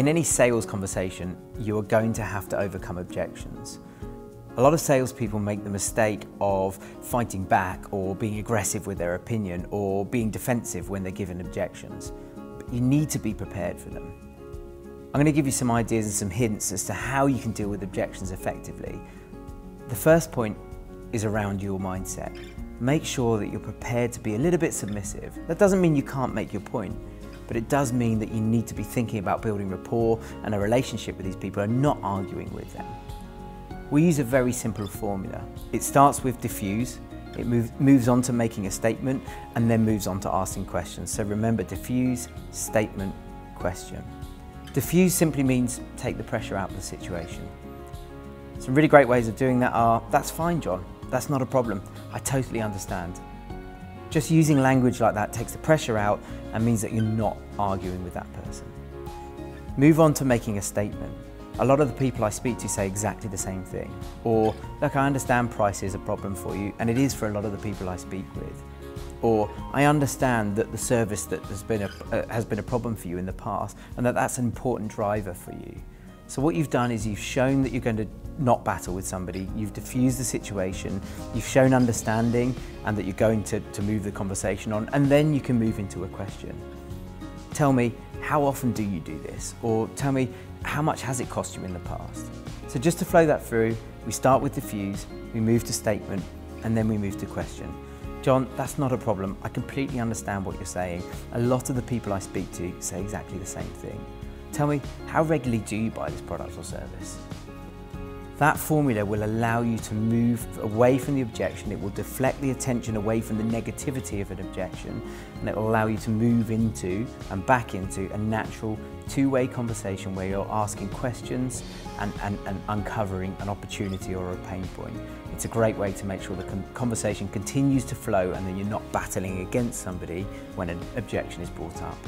In any sales conversation, you are going to have to overcome objections. A lot of salespeople make the mistake of fighting back or being aggressive with their opinion or being defensive when they're given objections. But you need to be prepared for them. I'm going to give you some ideas and some hints as to how you can deal with objections effectively. The first point is around your mindset. Make sure that you're prepared to be a little bit submissive. That doesn't mean you can't make your point, but it does mean that you need to be thinking about building rapport and a relationship with these people and not arguing with them. We use a very simple formula. It starts with diffuse, it move, moves on to making a statement, and then moves on to asking questions. So remember, diffuse, statement, question. Diffuse simply means take the pressure out of the situation. Some really great ways of doing that are, that's fine, John, that's not a problem, I totally understand. Just using language like that takes the pressure out and means that you're not arguing with that person. Move on to making a statement. A lot of the people I speak to say exactly the same thing. Or, look, I understand price is a problem for you, and it is for a lot of the people I speak with. Or, I understand that the service that has been a, uh, has been a problem for you in the past, and that that's an important driver for you. So what you've done is you've shown that you're going to not battle with somebody, you've diffused the situation, you've shown understanding and that you're going to, to move the conversation on, and then you can move into a question. Tell me, how often do you do this? Or tell me, how much has it cost you in the past? So just to flow that through, we start with diffuse, we move to statement, and then we move to question. John, that's not a problem. I completely understand what you're saying. A lot of the people I speak to say exactly the same thing. Tell me, how regularly do you buy this product or service? That formula will allow you to move away from the objection, it will deflect the attention away from the negativity of an objection, and it will allow you to move into and back into a natural two-way conversation where you're asking questions and, and, and, uncovering an opportunity or a pain point. It's a great way to make sure the conversation continues to flow and that you're not battling against somebody when an objection is brought up.